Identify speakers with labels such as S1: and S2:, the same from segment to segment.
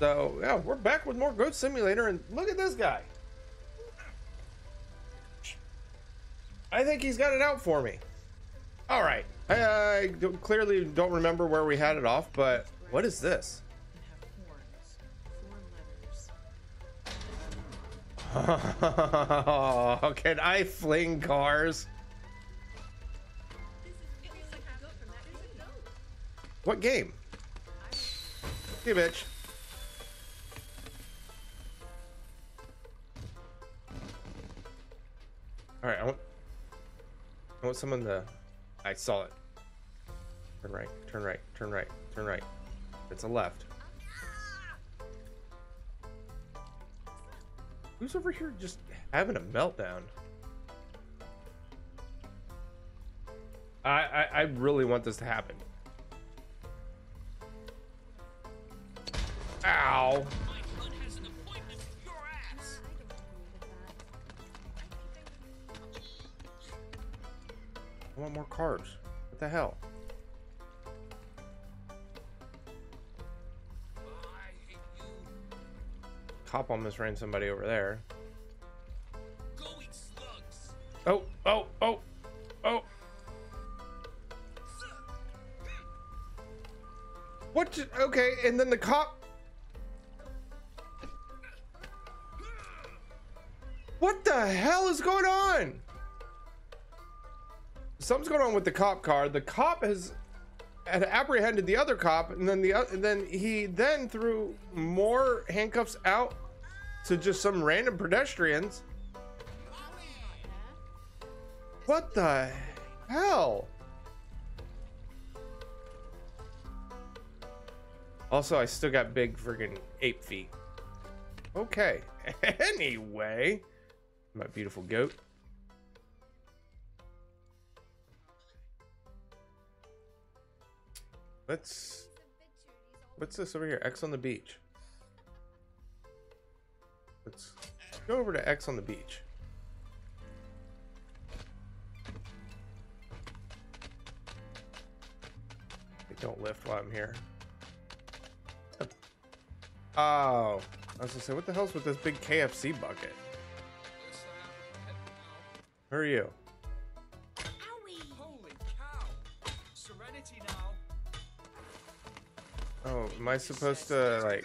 S1: So yeah, we're back with more Goat Simulator, and look at this guy. I think he's got it out for me. All right, I, I clearly don't remember where we had it off, but what is this? Can I fling cars? What game? Hey, bitch. All right, I want, I want someone to. I saw it. Turn right, turn right, turn right, turn right. It's a left. Who's over here just having a meltdown? I, I, I really want this to happen. Ow. I want more cars. What the hell? Cop almost ran somebody over there. Oh, oh, oh, oh. What? Okay, and then the cop. What the hell is going on? Something's going on with the cop car. The cop has had apprehended the other cop, and then the oth- and then he then threw more handcuffs out to just some random pedestrians. What the hell? Also, I still got big friggin' ape feet. Okay. anyway, my beautiful goat. Let's. What's this over here? X on the beach. Let's go over to X on the beach. Hey, Don't lift while I'm here. Oh, I was gonna say, what the hell's with this big KFC bucket? Who are you? Oh, am I supposed to like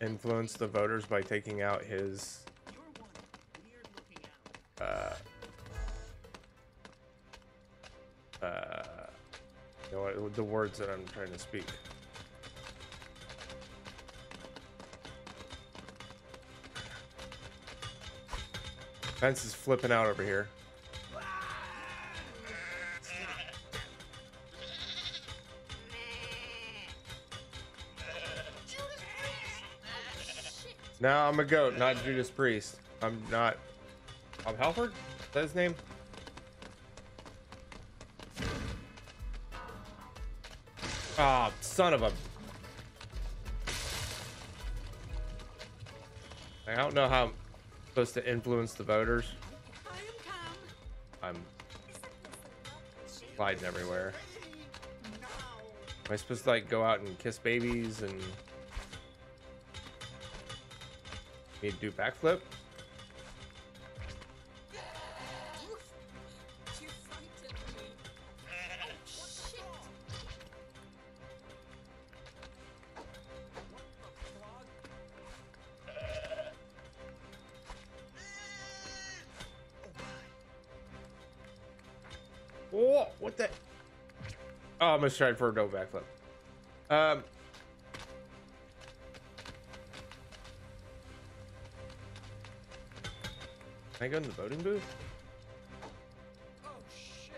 S1: influence the voters by taking out his uh uh you know the words that I'm trying to speak. Fence is flipping out over here. No, I'm a goat, not Judas Priest. I'm not. I'm Halford? Is that his name? Ah, son of a. I don't know how I'm supposed to influence the voters. I'm sliding everywhere. Am I supposed to like go out and kiss babies and need to do backflip? Whoa, what the? Oh, I'm gonna try for a no backflip. Um. Can I go in the voting booth?
S2: Oh shit.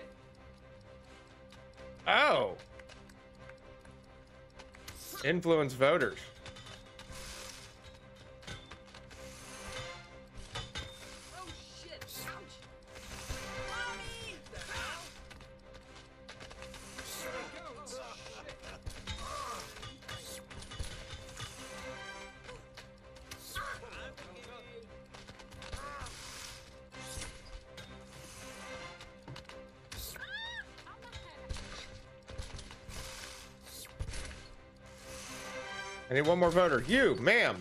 S1: Oh. Influence voters. One more voter. You, ma'am.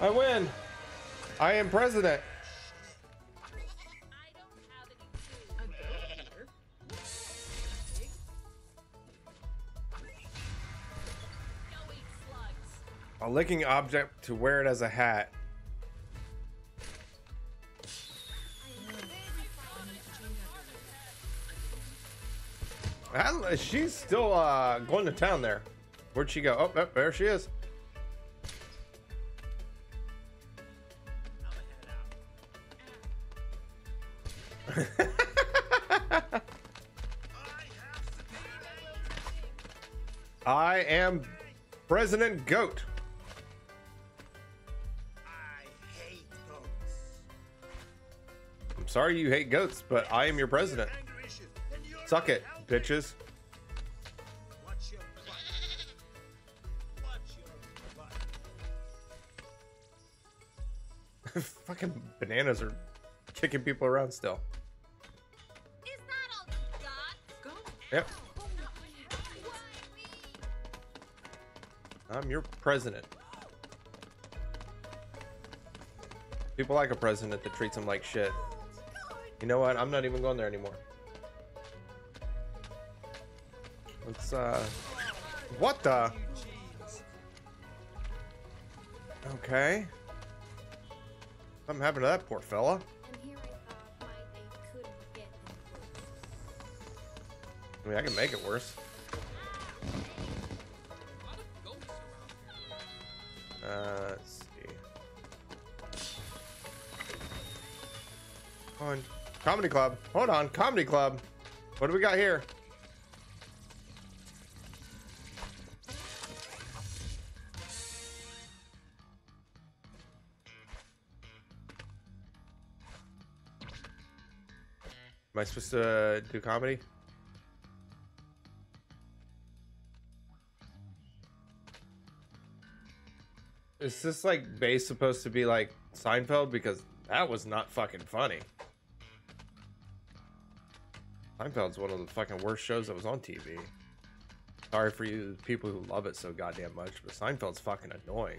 S1: I win. I am president. A licking object to wear it as a hat. Hell, She's still uh, going to town there. Where'd she go? Oh, oh, there she is. I am President Goat.
S3: I hate goats.
S1: I'm sorry you hate goats, but I am your president. Suck it, bitches. Fucking bananas are kicking people around still.
S2: Is that all you got? Go.
S1: Yep, I'm your president. People like a president that treats them like shit. You know what? I'm not even going there anymore. Let's, uh. What the? Okay. Something happened to that poor fella.
S4: I thought my day couldn't get any worse.
S1: I mean, I can make it worse. Uh, let's see. Come on. Comedy Club. Hold on. Comedy Club. What do we got here? I supposed to uh, do comedy? Is this like base supposed to be like Seinfeld? Because that was not fucking funny. Seinfeld's one of the fucking worst shows that was on TV. Sorry for you people who love it so goddamn much, but Seinfeld's fucking annoying.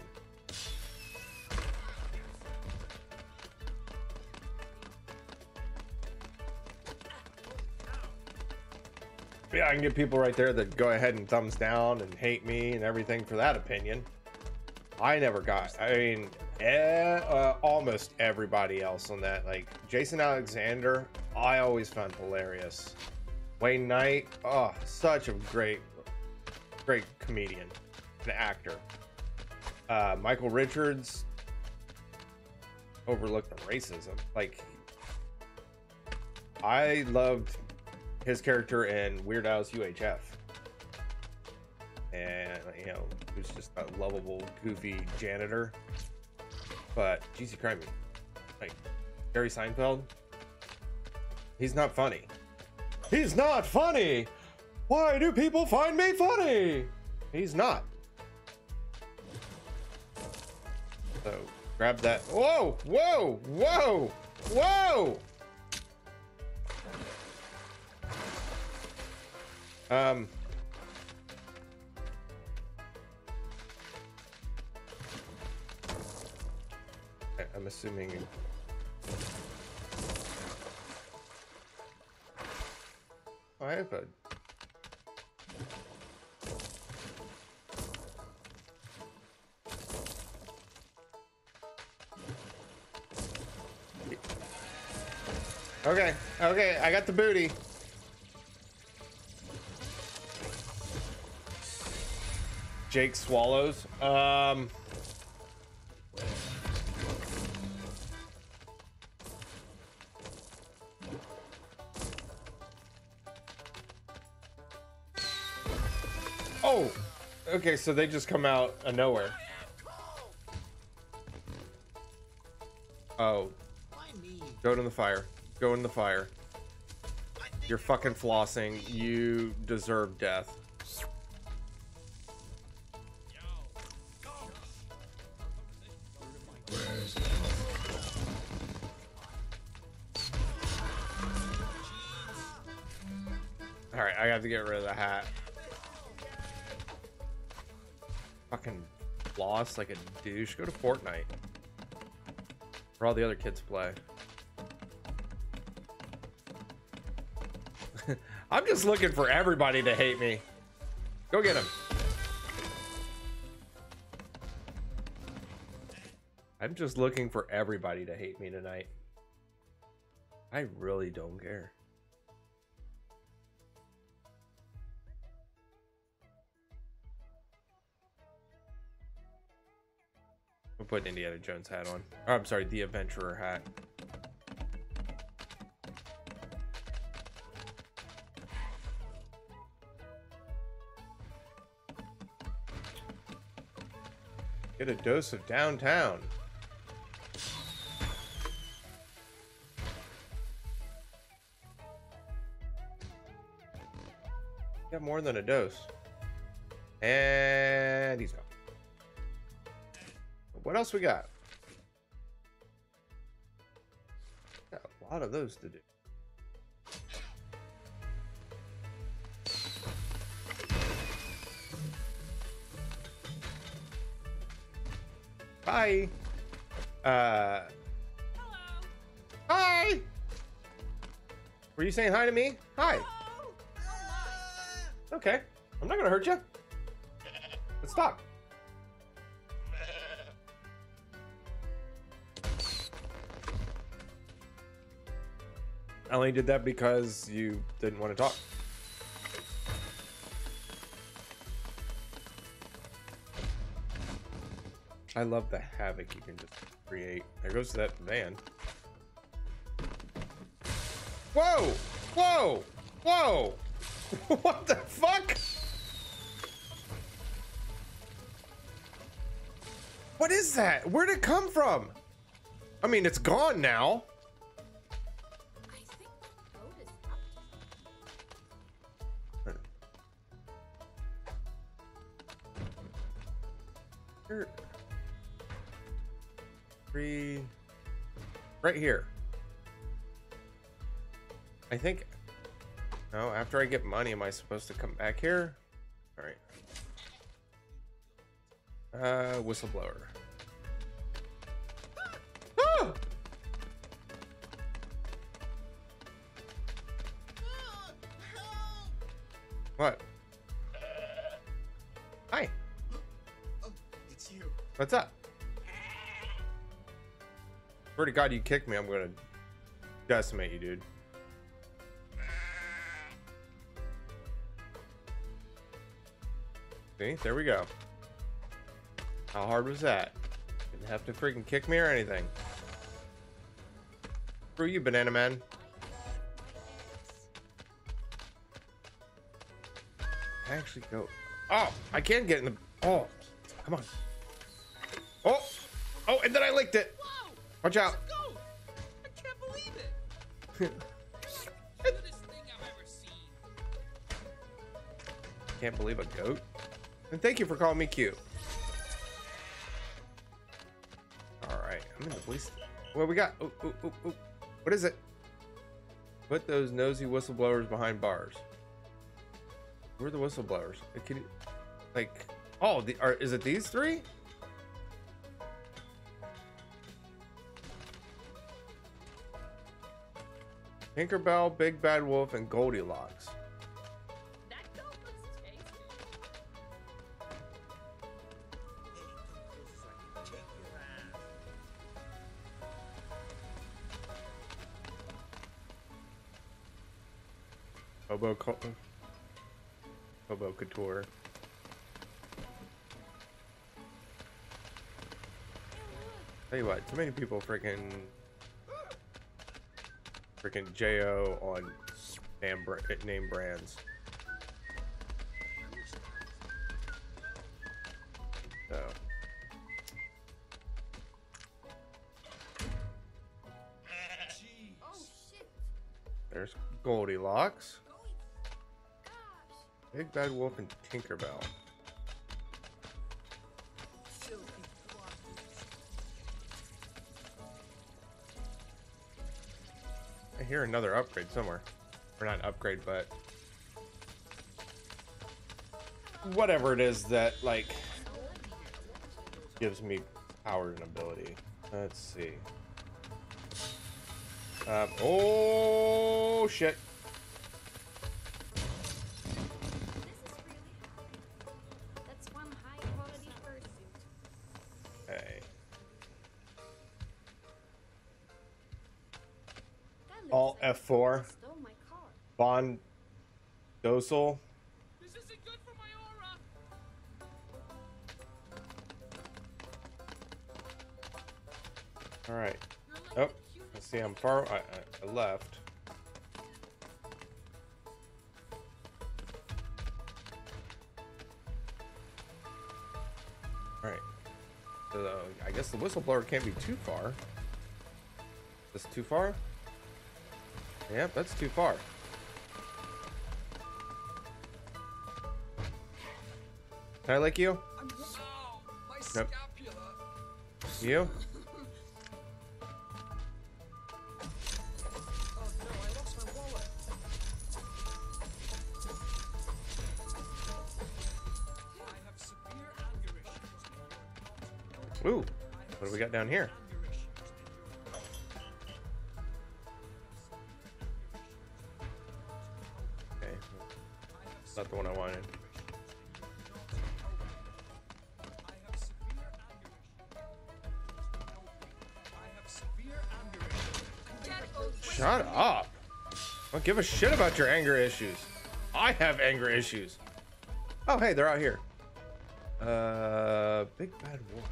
S1: Yeah, I can get people right there that go ahead and thumbs down and hate me and everything for that opinion. I never got. I mean, eh, uh, almost everybody else on that. Like Jason Alexander, I always found hilarious. Wayne Knight, oh, such a great, great comedian, an actor. Uh, Michael Richards overlooked the racism. Like, I loved his character in Weird Al's UHF and you know who's just a lovable, goofy janitor. But GC Crimey, like Jerry Seinfeld, he's not funny. He's not funny. Why do people find me funny? He's not. So grab that. Whoa! Whoa! Whoa! Whoa! Um. I'm assuming. Oh, I have a. Okay, okay, I got the booty. Jake swallows. Um. Oh, okay. So they just come out of nowhere. Oh, go in the fire. Go in the fire. You're fucking flossing. You deserve death. Have to get rid of the hat. Fucking lost like a douche. Go to Fortnite. Where all the other kids play. I'm just looking for everybody to hate me. Go get him. I'm just looking for everybody to hate me tonight. I really don't care. I'm putting Indiana Jones hat on. Or, I'm sorry, the adventurer hat. Get a dose of downtown. Got more than a dose. And he's gone. What else we got? Got a lot of those to do. Bye. Uh. Hi. Were you saying hi to me? Hi. Okay. I'm not gonna hurt you. Let's talk. I only did that because you didn't want to talk. I love the havoc you can just create. There goes that van. Whoa! Whoa! Whoa! what the fuck? What is that? Where'd it come from? I mean, it's gone now. Right here. I think. No, after I get money, am I supposed to come back here? All right. Uh, whistleblower. Ah! What? Hi.
S3: Oh, it's you.
S1: What's up? Swear to God, you kick me, I'm gonna decimate you, dude. See, there we go. How hard was that? Didn't have to freaking kick me or anything. Screw you, Banana Man. I actually go. Oh, I can get in the. Oh, come on. Oh, oh, and then I licked it.
S3: Whoa!
S1: Watch out.
S3: I can't believe it. Cutest thing I've ever seen.
S1: Can't believe a goat. And thank you for calling me cute. All right, I'm in the police. What we got? Ooh, ooh, ooh, ooh. What is it? Put those nosy whistleblowers behind bars. Where are the whistleblowers? Can you, like, oh, the, are, is it these three? Tinkerbell, Big Bad Wolf, and Goldilocks. Hobo, Hobo Couture. Tell you what, too many people freaking freaking Jo on name, br- name brands. So
S4: Oh
S1: there's Goldilocks, Big Bad Wolf, and Tinkerbell. I hear another upgrade somewhere. Or not upgrade, but... Whatever it is that, like, gives me power and ability. Let's see. Um, oh, shit.
S4: Looks
S1: Alt
S4: like
S1: F4.
S4: someone Stole my car.
S1: Bond docile.
S3: This isn't good for my aura.
S1: All right.
S3: Like
S1: Oh,
S3: the cutest
S1: let's see. I'm far. I, I, I left. All right. So I guess the whistleblower can't be too far. This too far? Yep, that's too far. Can I like you? Yep.
S3: scapula.
S1: You?
S3: Oh no.
S1: Ooh. What do we got down here? Don't give a shit about your anger issues. I have anger issues. Oh, hey, they're out here. Uh, big bad wolf.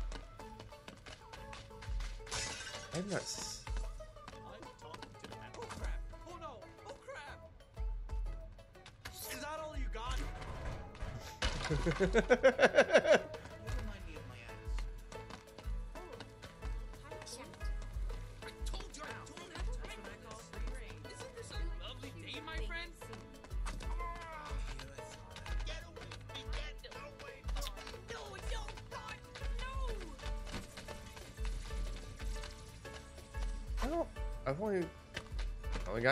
S1: I'm not. s-
S3: crap! No! Crap! Is that all you got?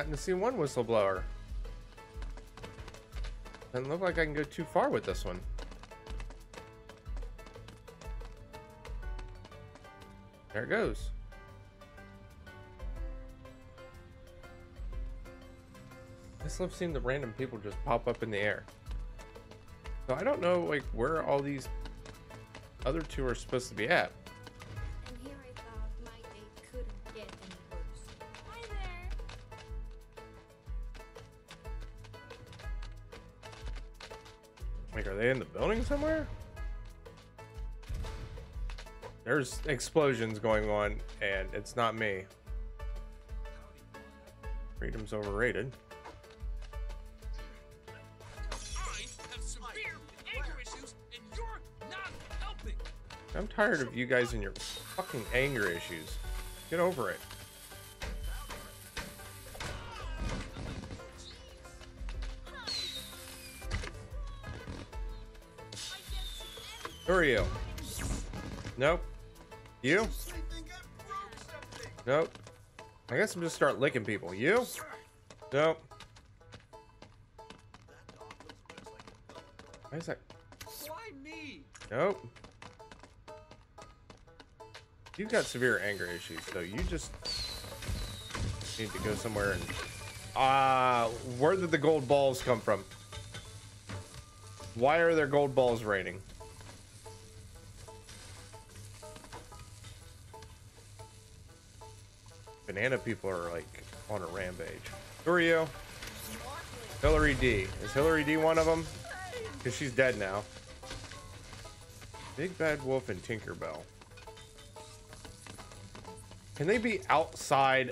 S1: gotten to see one whistleblower. Doesn't look like I can go too far with this one. There it goes. I just love seeing the random people just pop up in the air. So I don't know like where all these other two are supposed to be at. Somewhere? There's explosions going on, and it's not me. Freedom's overrated. I'm tired of you guys and your fucking anger issues. Get over it. Are you? Nope. You? Nope. I guess I'm just start licking people. You? Nope. Why is that?
S3: Why me?
S1: Nope. You've got severe anger issues, so you just need to go somewhere and. Ah, where did the gold balls come from? Why are there gold balls raining? Banana people are like on a rampage. Who are you? Hillary D. Is Hillary D one of them? Because she's dead now. Big Bad Wolf and Tinkerbell. Can they be outside?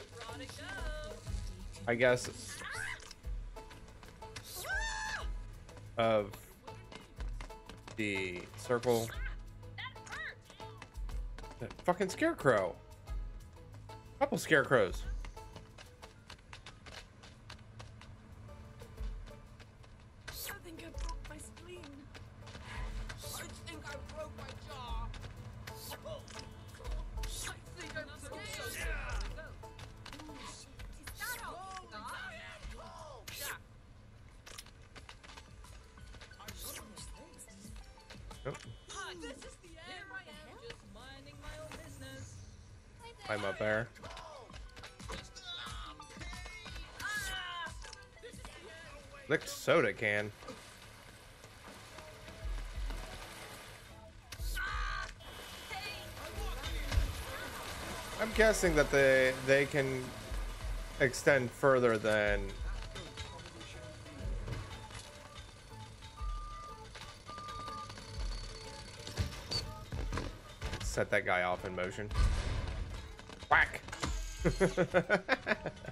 S1: I guess. Of the circle. That fucking scarecrow. Couple scarecrows. Can. I'm guessing that they they can extend further than set that guy off in motion. Whack.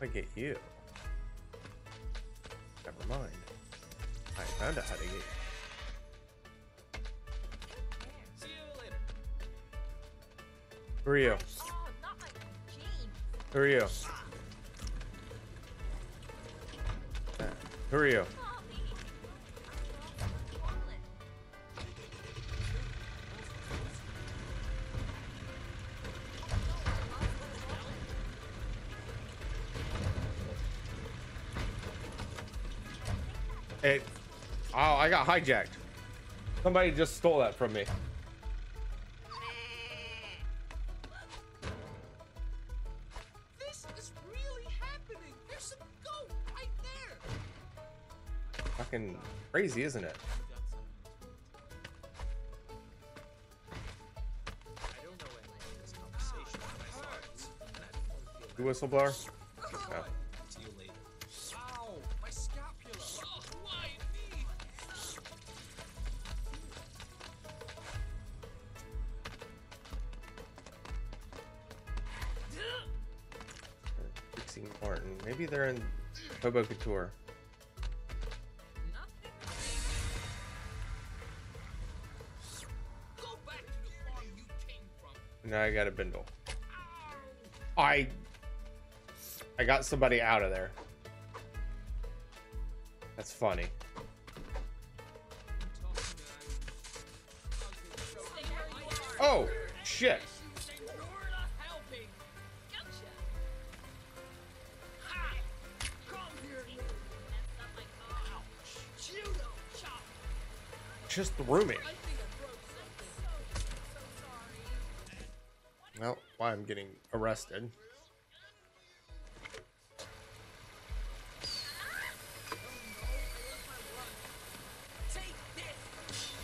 S1: I get you. Never mind. I found out how to get you.
S3: See you later.
S1: Who are you?
S2: Not my jeans.
S1: Who are you? Uh, Who are you? I got hijacked. Somebody just stole that from me.
S3: This is really happening. There's some goat right there.
S1: Fucking crazy, isn't it?
S3: I don't came from.
S1: Now I got a bindle. I I got somebody out of there. That's funny. Just threw me. Well, why I'm getting arrested.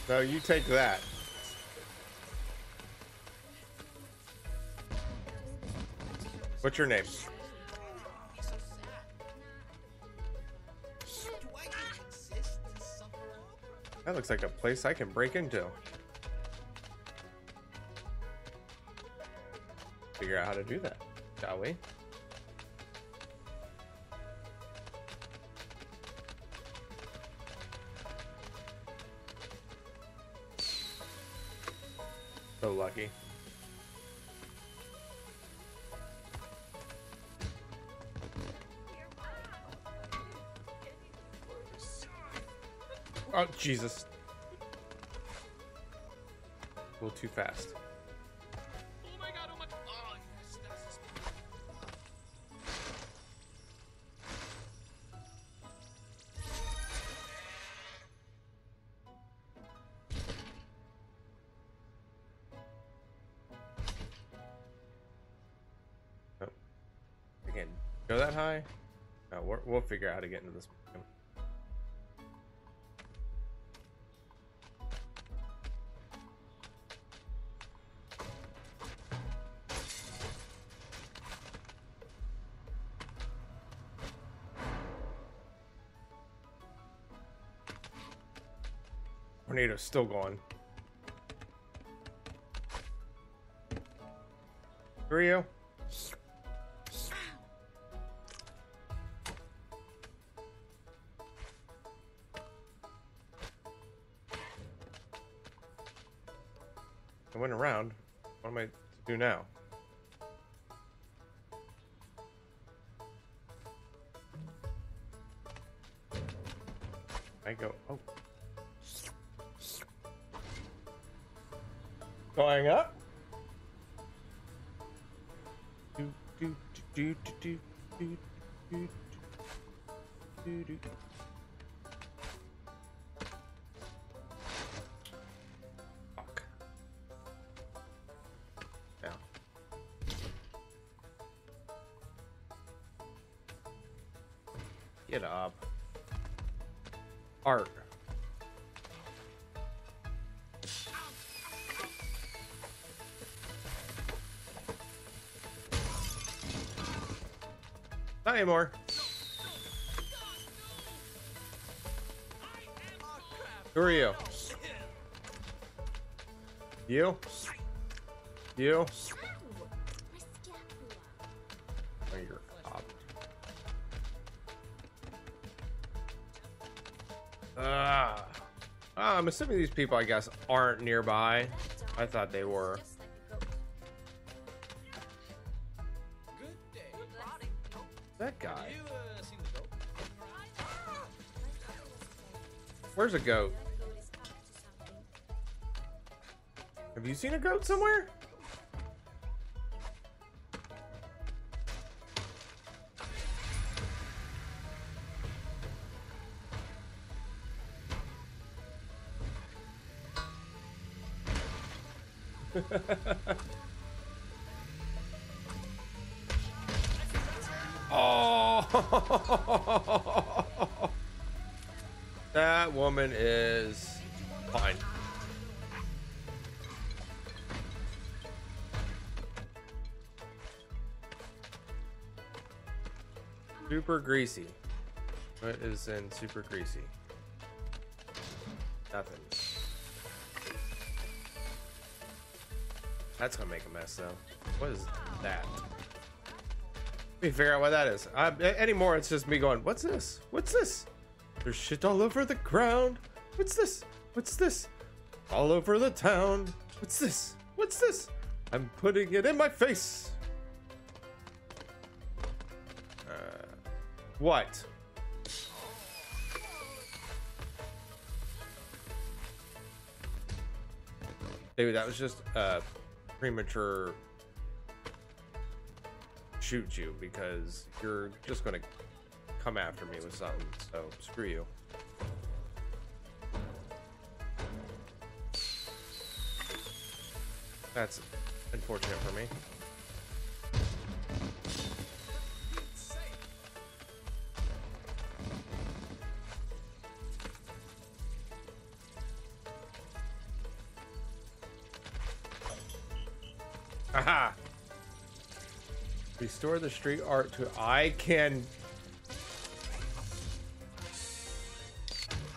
S1: So you take that. What's your name? That looks like a place I can break into. Figure out how to do that, shall we? Jesus. A little too fast.
S3: Oh
S1: Again, go that high? No, we'll figure out how to get into this. Tornado's still going. Rio? I went around. What am I to do now? I go. Oh. Going up. Anymore. Who are you? You? You? Oh, you're. Ah, I'm assuming these people, I guess, aren't nearby. I thought they were.
S4: There's a goat.
S3: Have you seen
S1: a goat somewhere? oh! that woman is fine. Super greasy. What is in super greasy? Nothing. That's gonna make a mess though. What is that? Let me figure out what that is. Uh, a- anymore, it's just me going, what's this? What's this? There's shit all over the ground. What's this? What's this? All over the town. What's this? What's this? I'm putting it in my face. Uh, what? Dude, that was just a premature shoot you because you're just gonna come after me with something. So screw you. That's unfortunate for me. Haha. Restore the street art to I can.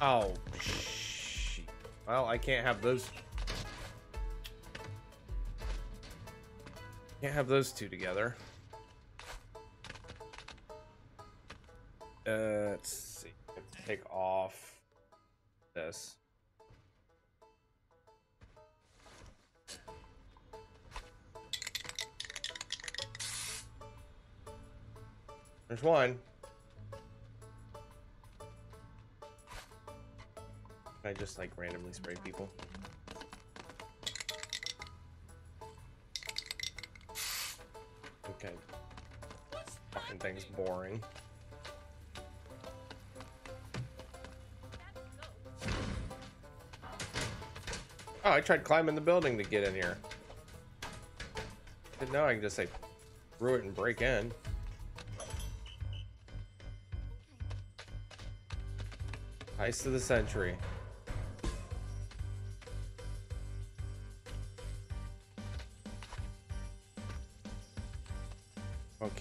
S1: Oh, shit. Well, I can't have those. Can't have those two together. Uh, let's see. Take off this. There's one. I just like randomly spray people? Okay. Fucking thing's boring. Oh, I tried climbing the building to get in here. Didn't know I can just say through it and break in. Heist of the century.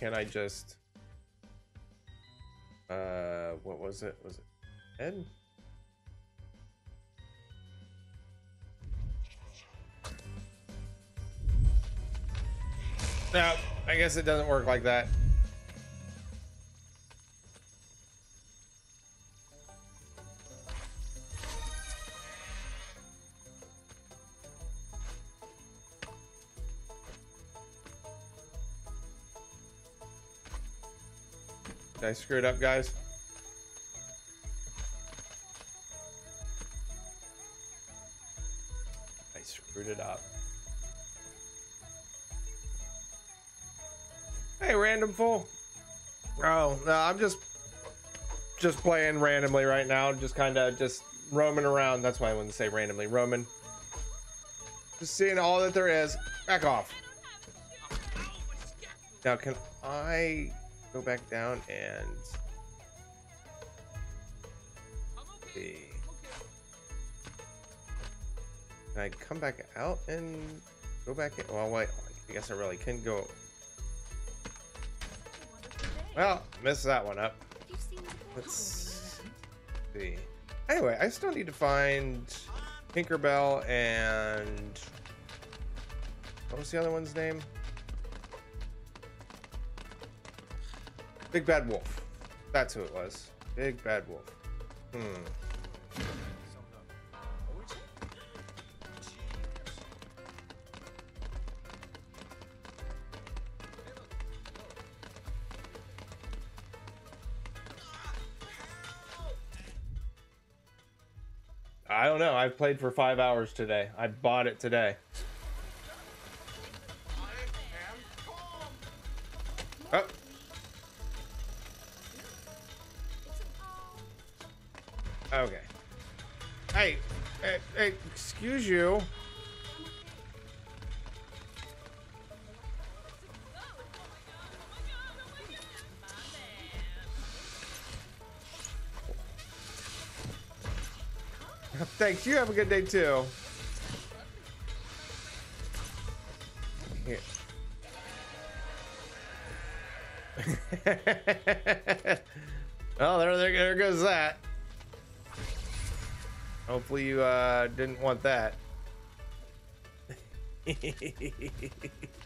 S1: Can I just? Uh, what was it? Was it Ed? No, I guess it doesn't work like that. screwed up, guys? I screwed it up. Hey, random fool. Oh, no, I'm just just playing randomly right now. Just kind of just roaming around. That's why I wouldn't say randomly. Roaming. Just seeing all that there is. Back off. Now, can I go back down and see? Can I come back out and go back in? Well, wait. I guess I really can go. Well, missed that one up. Let's see. Anyway, I still need to find Tinkerbell and what was the other one's name? Big Bad Wolf. That's who it was. Big Bad Wolf. Hmm. I don't know. I've played for five hours today. I bought it today. Thanks. You have a good day too. Well, there, there, there goes that. Hopefully you uh, didn't want that.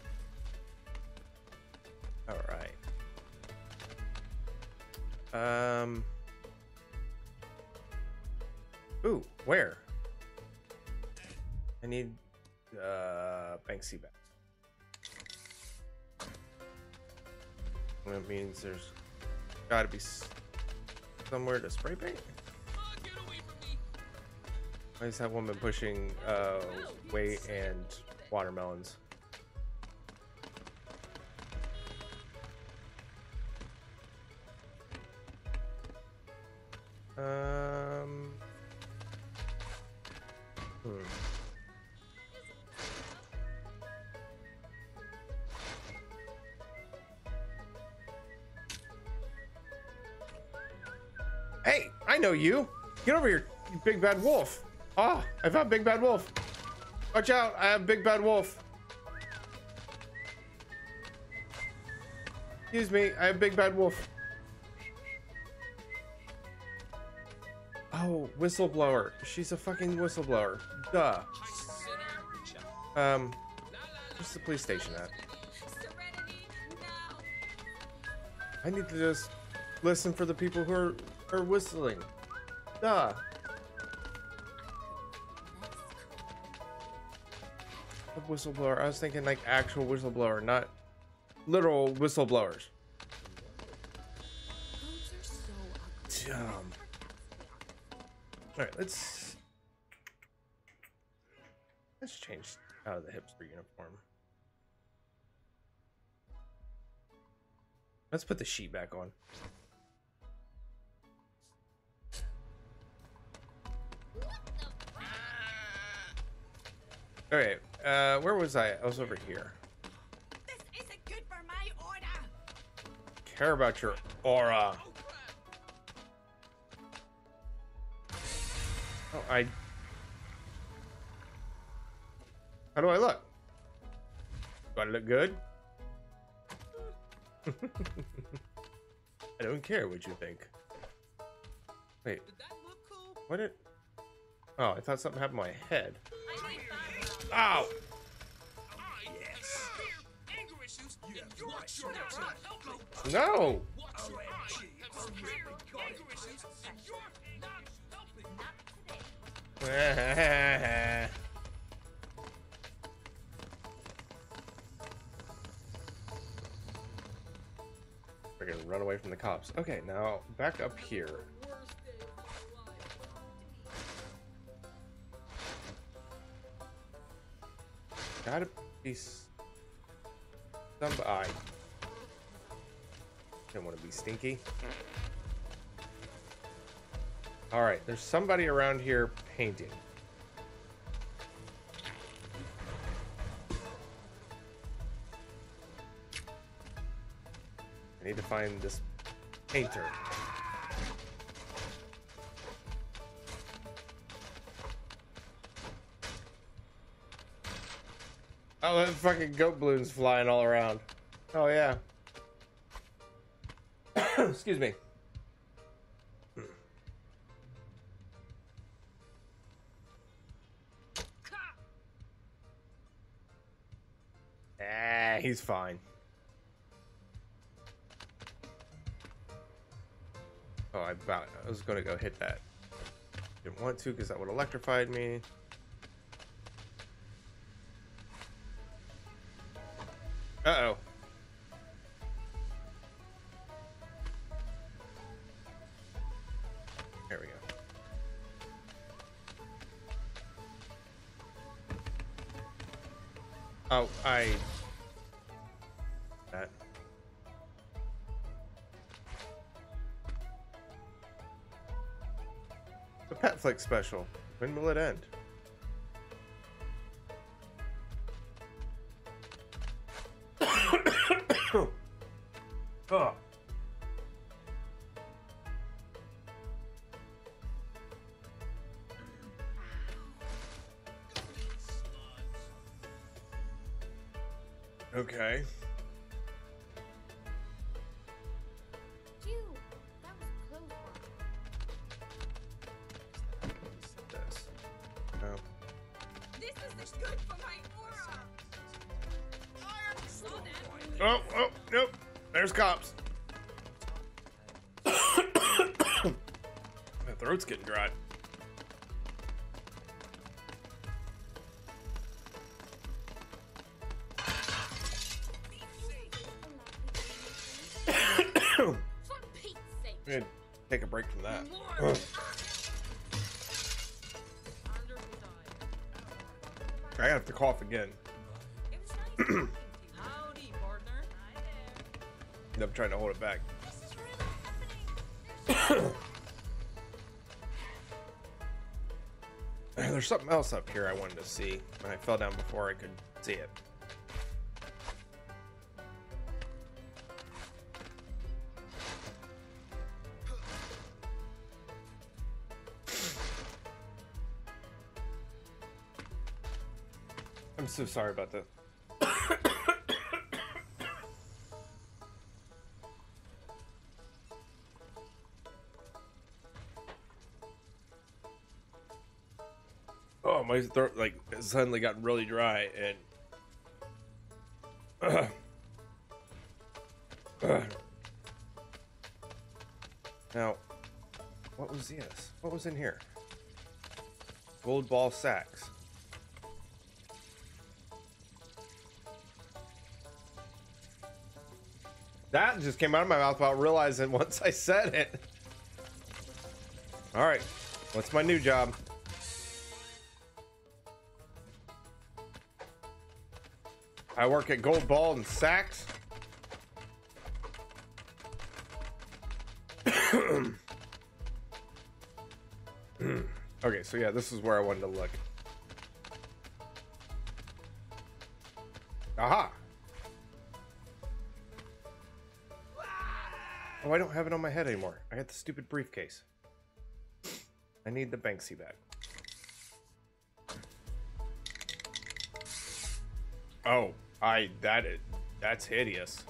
S1: That means there's got to be somewhere to spray paint. Why is that woman pushing uh, weight and watermelons? Know you. Get over here, you big bad wolf. Ah, I found big bad wolf. Watch out, I have big bad wolf. Excuse me, I have big bad wolf. Oh, whistleblower. She's a fucking whistleblower. Duh. Um, where's the police station at? I need to just listen for the people who are, are whistling. Duh. A whistleblower. I was thinking like actual whistleblower, not literal whistleblowers. Dumb. All right, let's let's change out of the hipster uniform. Let's put the sheet back on. All right, uh, where was I? I was over here.
S2: This isn't good for my order.
S1: Care about your aura. Oh, I. How do I look? Do I look good? I don't care what you think. Wait,
S3: Did that look cool?
S1: what did? Oh, I thought something happened to my head. Ow! No! We're gonna run away from the cops. Okay, now back up here. Gotta be somebody. Didn't want to be stinky. All right, there's somebody around here painting. I need to find this painter. Oh, that fucking goat balloon's flying all around. Oh, yeah. Excuse me. Ah, he's fine. Oh, I about I was gonna go hit that. Didn't want to because that would electrified me. Uh oh. There we go. Oh, I. That. The Pet Flick special. When will it end? Again.
S3: It was nice talking to you. Howdy, partner.
S1: I'm trying to hold it back.
S2: This is really happening.
S1: There's something else up here I wanted to see, and I fell down before I could see it. So sorry about that. Oh, my throat like suddenly got really dry and. Now, what was this? What was in here? Gold ball sacks. That just came out of my mouth without realizing once I said it. All right, what's my new job? I work at Gold Ball and Sacks. okay, so yeah, this is where I wanted to look. I don't have it on my head anymore. I got the stupid briefcase. I need the Banksy bag. Oh, I that that's hideous.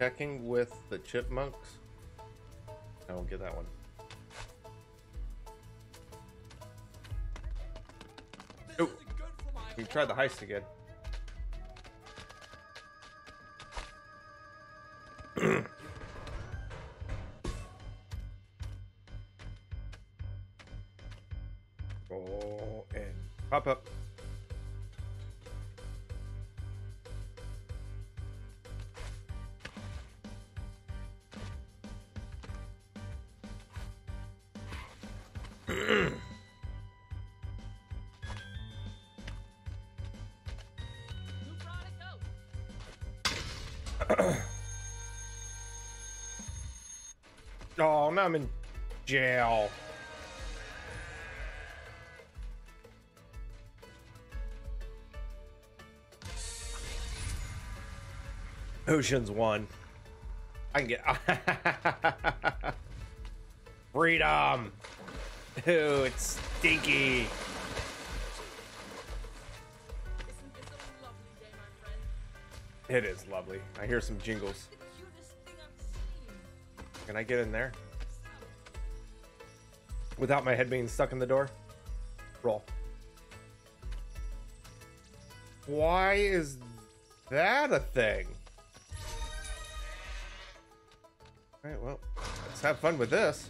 S1: Checking with the chipmunks. I won't get that one. Tried the heist again. Oh, now I'm in jail. Ocean's one. I can get freedom. Ooh, it's stinky. It is lovely. I hear some jingles. Can I get in there without my head being stuck in the door? Roll. Why is that a thing? All right, well, let's have fun with this.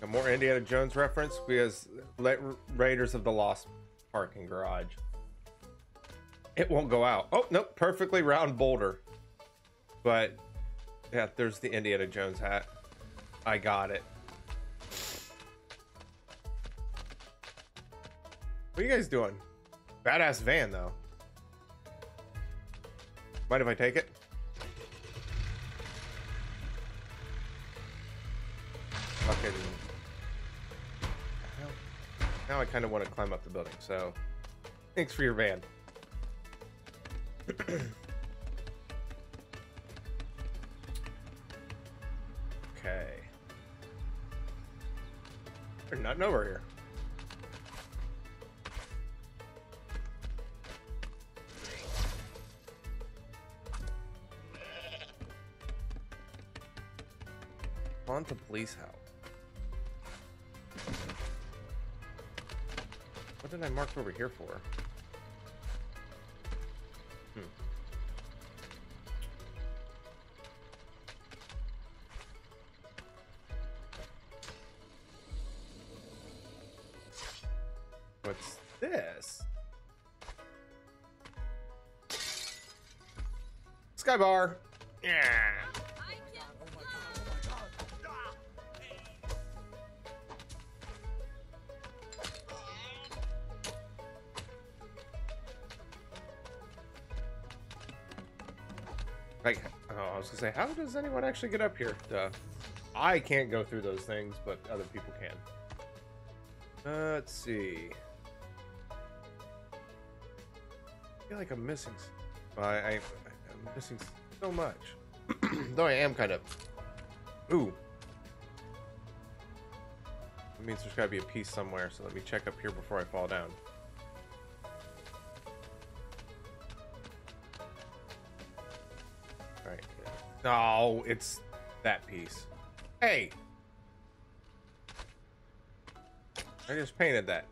S1: A more Indiana Jones reference because Raiders of the Lost parking garage. It won't go out. Oh, nope, perfectly round boulder. But yeah, there's the Indiana Jones hat. I got it. What are you guys doing? Badass van, though. Mind if I take it? Fucking. Now- Now I kind of want to climb up the building, so. Thanks for your van. There's nothing over here. On to police help. What did I mark over here for? Bar. Yeah. Like, oh, I was gonna say, how does anyone actually get up here? Duh. I can't go through those things, but other people can. Uh, let's see. I feel like I'm missing. I, I Missing so much. Though I am kind of. Ooh. That means there's gotta be a piece somewhere. So let me check up here before I fall down. Right. No, it's that piece. Hey! I just painted that.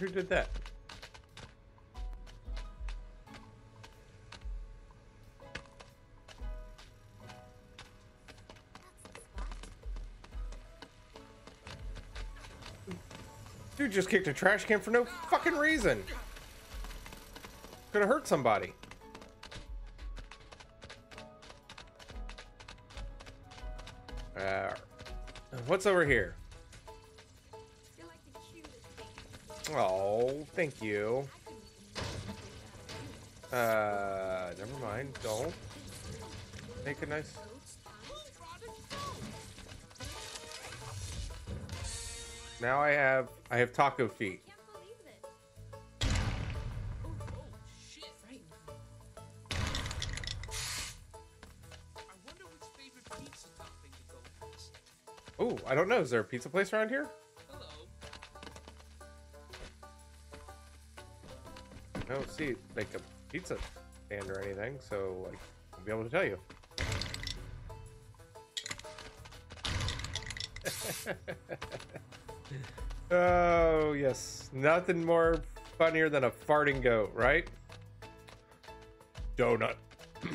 S1: Who did that. Dude just kicked a trash can for no fucking reason. Could have hurt somebody. Uh, what's over here? Thank you. Uh, never mind. Don't. Make a nice. Now I have I have taco feet.
S3: Oh, I
S1: don't know. Is there a pizza place around here? Don't see like a pizza stand or anything, so like I'll be able to tell you. oh yes, nothing more funnier than a farting goat, right? Donut.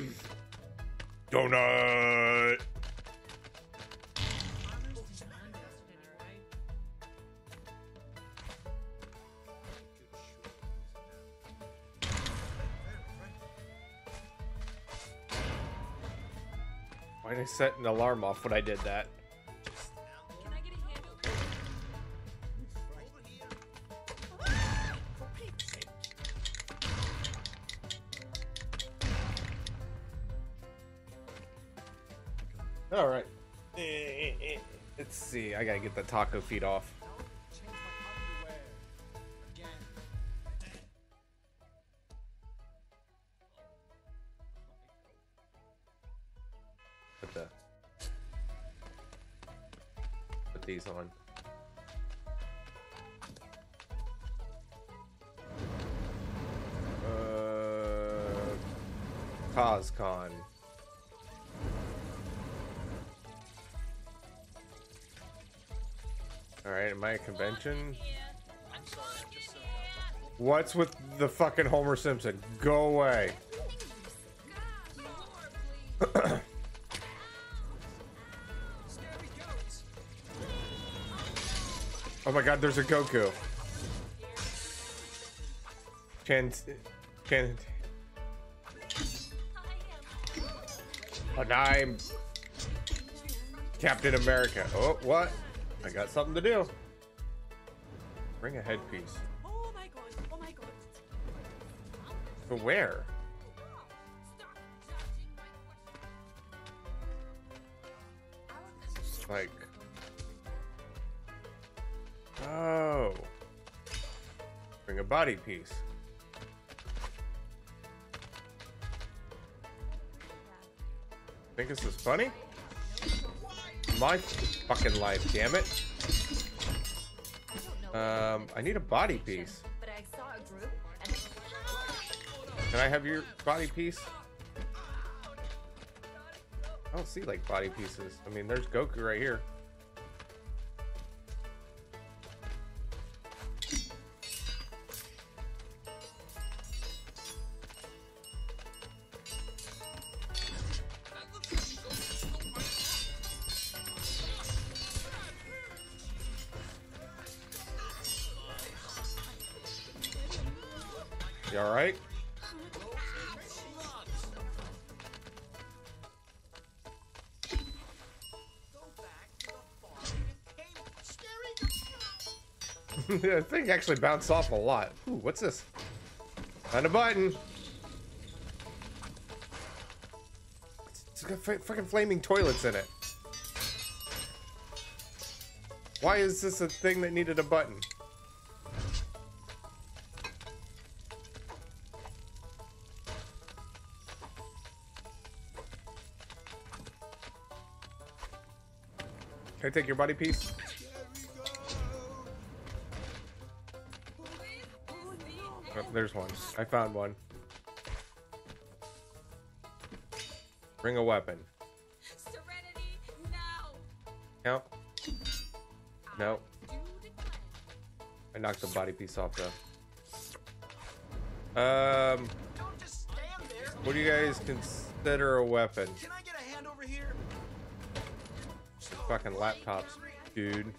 S1: Donut. I set an alarm off when I did that?
S3: Can I get a hand over here? Over here. For Pete's sake.
S1: All right. Let's see. I gotta get the taco feet off. Put the put these on. Uh, CosCon. All right, am I a convention? What's with the fucking Homer Simpson? Go away. Oh my god, there's a Goku. Chan. Chan. And I'm Captain America. Oh, what? I got something to do. Bring a headpiece.
S2: Oh my god, oh my god.
S1: To where? Body piece. Think this is funny? My fucking life, damn it. Um, I need a body piece. Can I have your body piece? I don't see like body pieces. I mean, there's Goku right here.
S3: Came scary.
S1: that thing actually bounced off a lot. Ooh, what's this? Find a button. It's got fucking flaming toilets in it. Why is this a thing that needed a button? Take your body piece? Oh, there's one. I found one. Bring a weapon.
S2: Serenity, now.
S1: No. No. I knocked the body piece off though. Um, what do you guys consider a weapon? Fucking laptops, dude.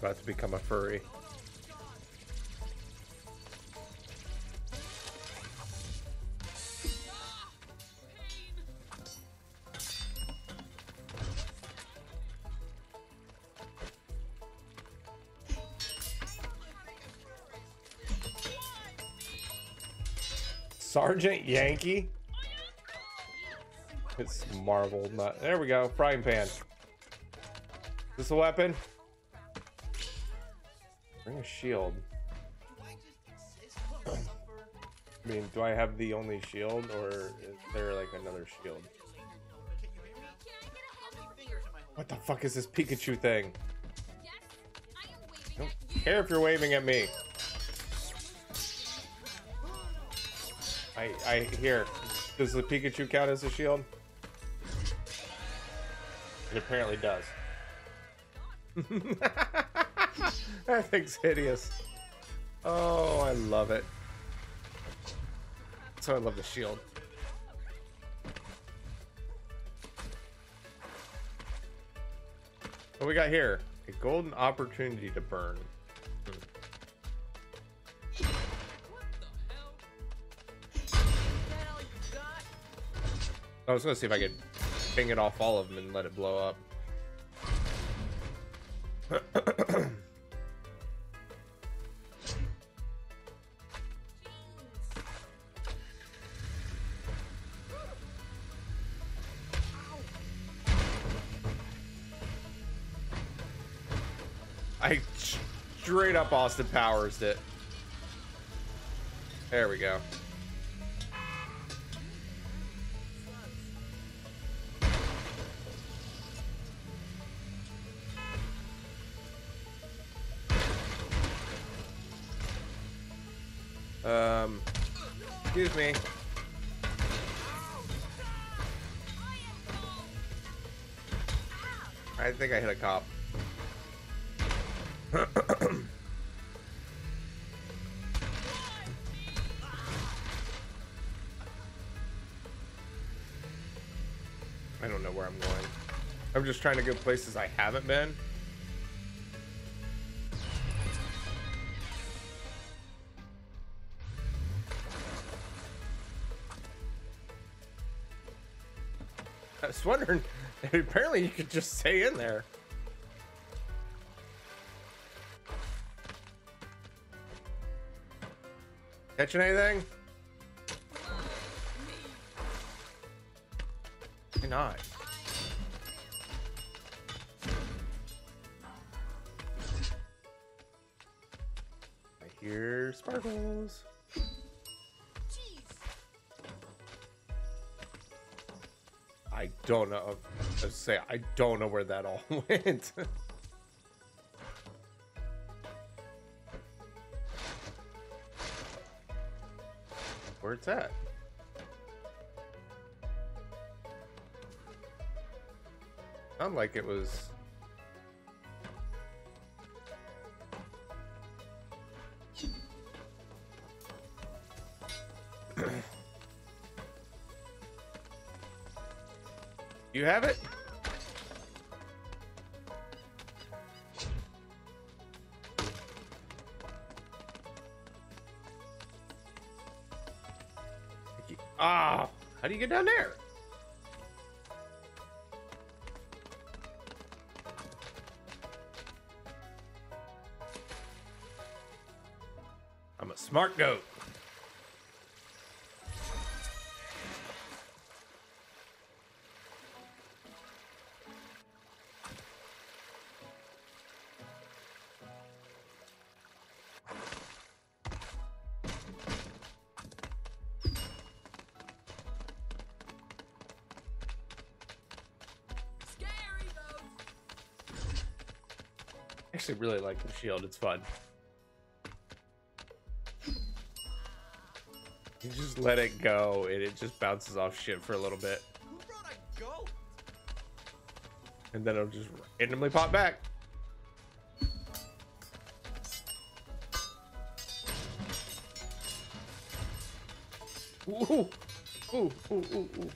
S1: About to become a furry. Sergeant Yankee? It's Marvel, not. There we go. Frying pan. Is this a weapon? Bring a shield. I mean, do I have the only shield, or is there like another shield? What the fuck is this Pikachu thing?
S2: I
S1: Don't care if you're waving at me. I I here. Does the Pikachu count as a shield? It apparently does. that thing's hideous. Oh, I love it. So I love the shield. What we got here? A golden opportunity to burn. I was gonna see if I could ping it off all of them and let it blow up. I straight up Austin Powers it. There we go. Think I hit a cop. I don't know where I'm going. I'm just trying to go places I haven't been. I was wondering, apparently you could just stay in there. Catching anything? Why not? I hear sparkles. I don't know. Let's say I don't know where that all went. where it's at. Not like it was. you have it? You get down there? I'm a smart goat. Actually really like the shield. It's fun. You just let it go and it just bounces off shit for a little bit.
S3: Who brought a goat?
S1: And then it'll just randomly pop back. Ooh, ooh, ooh, ooh, ooh.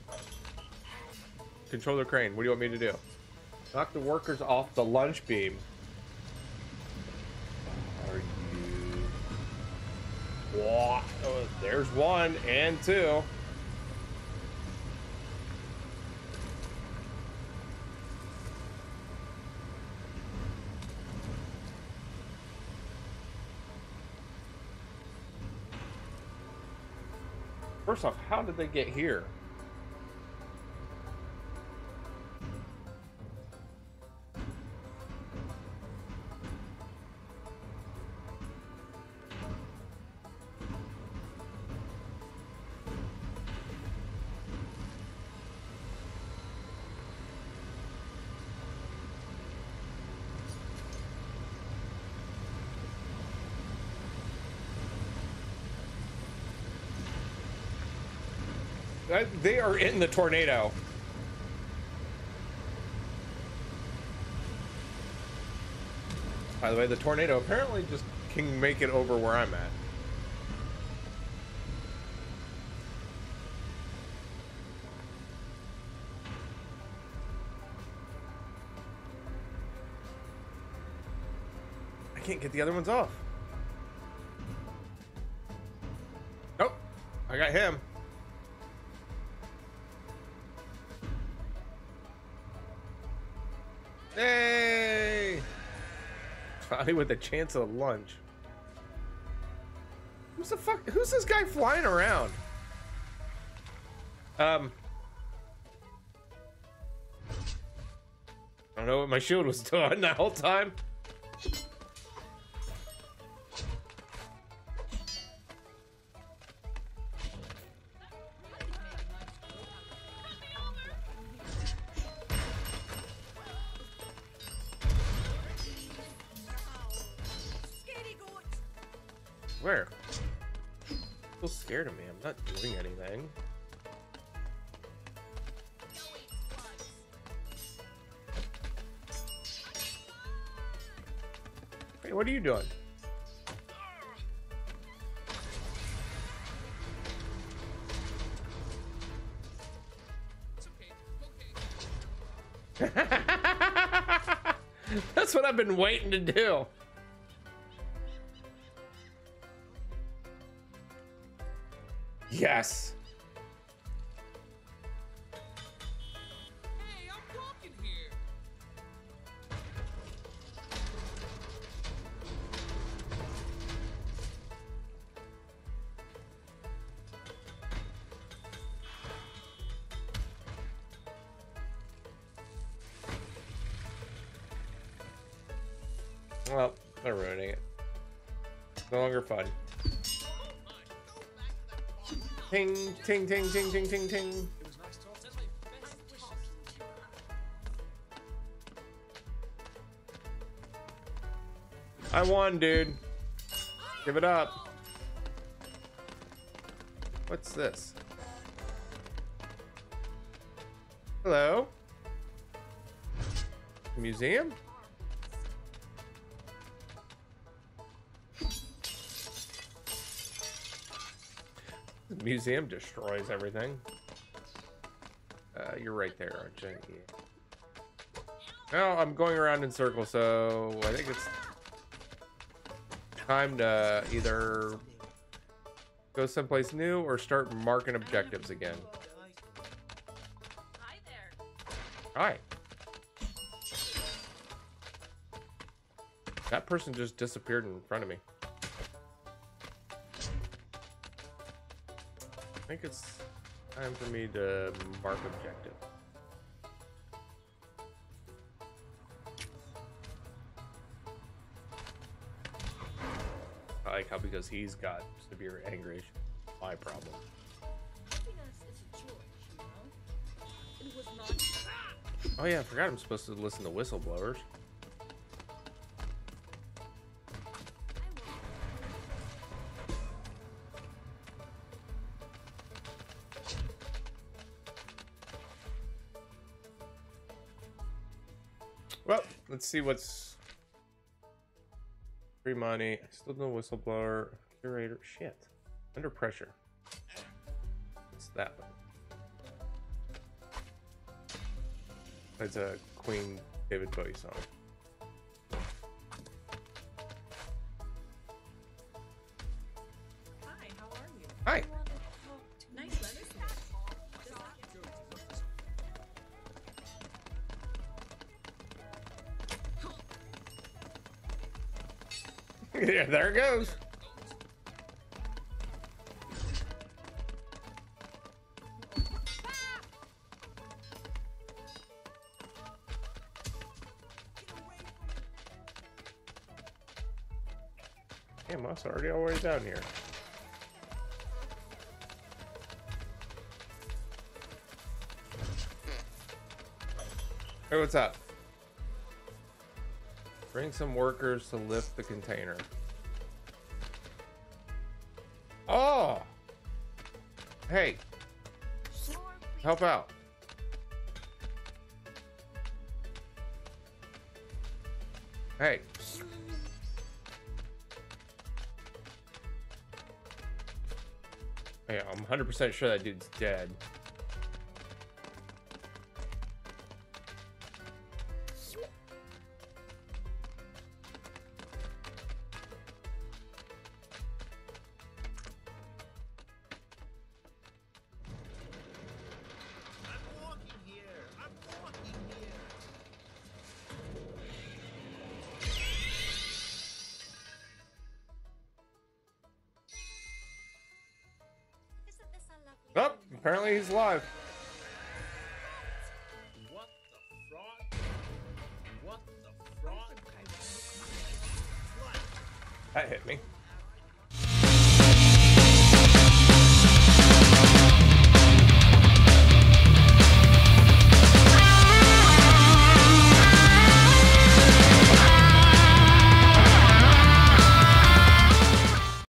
S1: Controller crane, what do you want me to do? Knock the workers off the lunch beam. Are you... What? Oh, there's one and two. First off, how did they get here? They are in the tornado. By the way, the tornado apparently just can make it over where I'm at. I can't get the other ones off. Nope. I got him. Hey! Finally with a chance of lunch. Who's the fuck? Who's this guy flying around? Um. I don't know what my shield was doing that whole time. Waiting to do. Yes. Ting, ting, ting, ting, ting, ting. I won, dude. Give it up. What's this? Hello? Museum? Museum destroys everything. Uh, you're right there, aren't you? Well, I'm going around in circles, so I think it's time to either go someplace new or start marking objectives again.
S2: Hi there.
S1: Hi. That person just disappeared in front of me. Think it's time for me to mark objective. I like how because he's got severe anger issue. My problem.
S2: Happiness is a choice, you know? It was not.
S1: Oh yeah, I forgot I'm supposed to listen to whistleblowers. See what's free money. Still no whistleblower. Curator. Shit. Under pressure. What's that one? It's a Queen David Bowie song. yeah, there it goes. Damn, us already all the way down here. Hey, what's up? Bring some workers to lift the container. Oh! Hey, help out. Hey. Hey, I'm 100% sure that dude's dead.